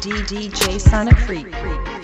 DJ Sonic Freak.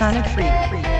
Sonic Freak.